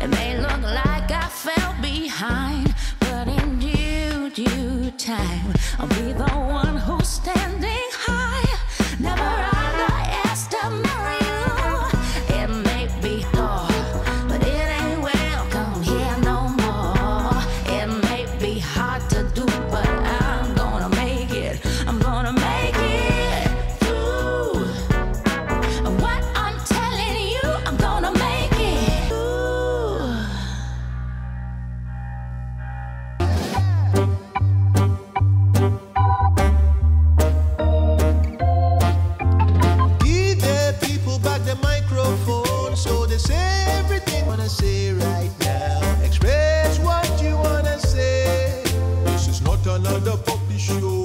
It may look like I fell behind, but in due, due time, everything wanna say right now. Express what you wanna say. This is not another puppy show.